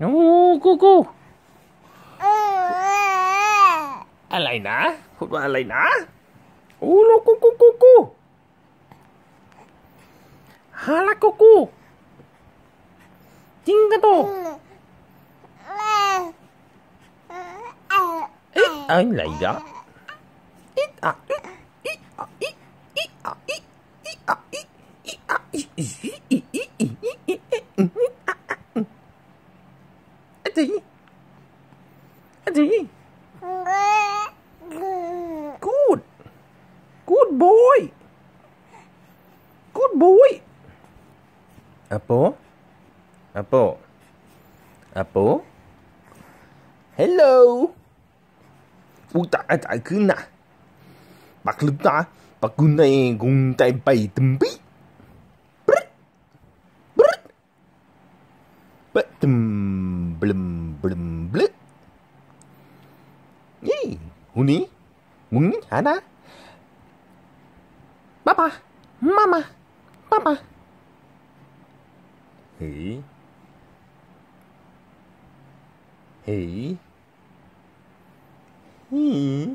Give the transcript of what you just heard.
No, Coco. Alaina, hôm qua Alaina. Ô lô Coco Coco. Hala Coco. Chính cái tổ. Ít ấy lại đó. Ít à ít ít à ít ít à ít ít à ít ít à ít ít gì? Ăn gì? Good good boy good boy apple? Apple. Apple? Hello. U ta ta cứ nè. Bạc lưng ta. Bạc cứ này cùng tay bay tầm bít. blip. Yee, huni, huni, hana. Papa, mama, papa. Hey. Hey. Hmm.